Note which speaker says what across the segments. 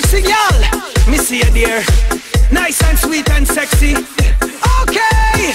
Speaker 1: Sexy gal, me see you there. Nice and sweet and sexy. Okay,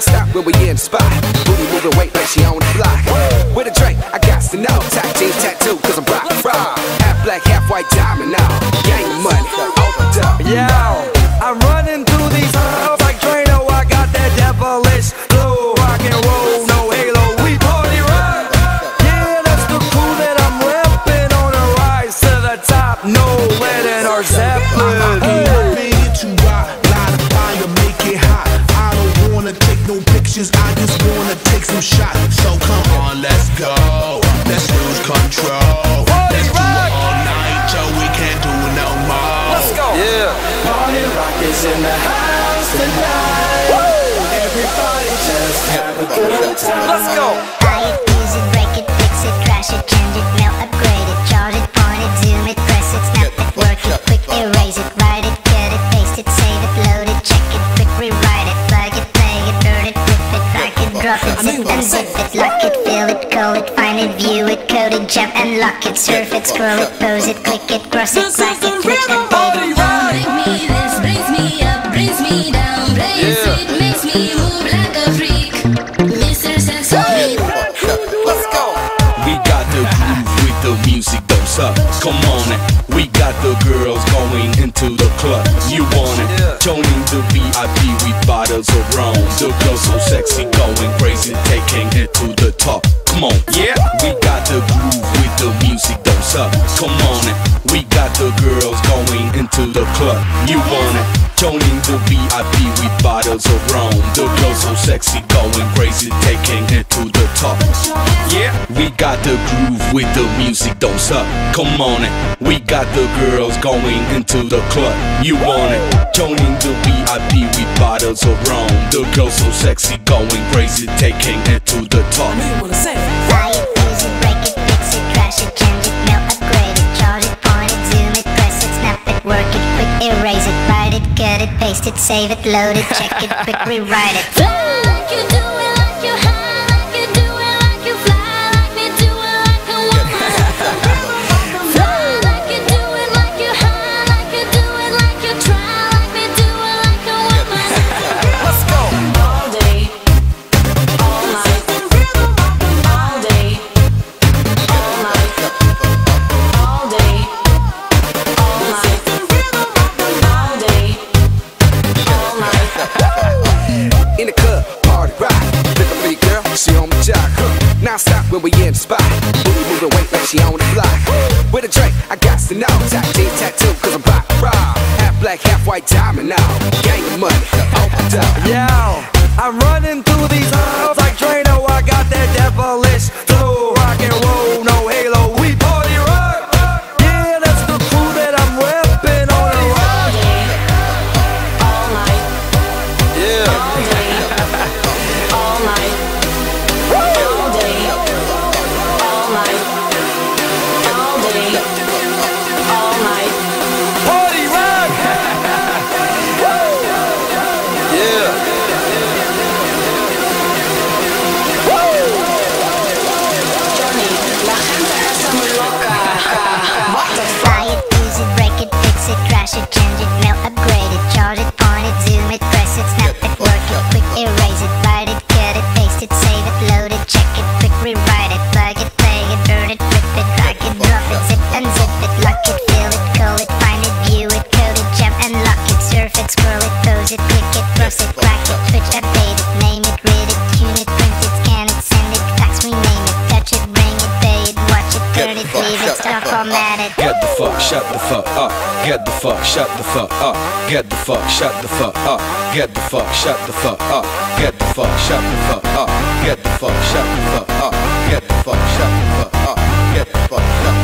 Speaker 1: Stop
Speaker 2: when we in the spot. Booty moving weight like she on the block. With a drink, I got to know. Tattoo, team tattoo, cause I'm rock raw. Half black, half white diamond now. Gang money, overdub.
Speaker 3: Yo,
Speaker 4: Let's go.
Speaker 5: Buy it, use break it, fix it, crash it, change it, melt, upgrade it, charge it, point it, zoom it, press it, snap it, work it, quick erase it, write it, cut it, paste it, save it, load it, check it, quick rewrite it, plug it, play it, burn it, rip it, drag it, drop it, zip and zip it, lock it, fill it, call it, find it, view it, code it, jump and lock it, surf it, scroll it, pose it, click it, cross it, slack it, flip and bait it.
Speaker 6: Me this, brings me up, brings me down, plays it, makes me move like a freak.
Speaker 7: Music. Come on, we got the girls going into the club. You want it? Joining the VIP with bottles of rum. The girls so sexy, going crazy, taking it to the top. Come on, yeah. We got the groove with the music, don't suck. Come on, we got the girls going into the club. You want it? Joining the VIP with bottles of rum. The girls so sexy, going crazy, taking it to the top. Yeah, we got the groove with the music, don't suck. Come on it. We got the girls going into the club. You want it? Joining the VIP with bottles of rum. The girls so sexy, going crazy, taking it to the top.
Speaker 5: it,
Speaker 8: save it, load it, check it, quick rewrite it.
Speaker 6: You
Speaker 5: she on the block. With a drink, I got to know. Tap tattoo, cause I'm pop rock. Half black, half white diamond now.
Speaker 7: shut the fuck up, get the fuck, shut the fuck up, get the fuck, shut the fuck up, get the fuck, shut the fuck up, get the fuck, shut the fuck up, get the fuck, shut the fuck up, get the fuck, shut the fuck up, get the fuck, shut the fuck up.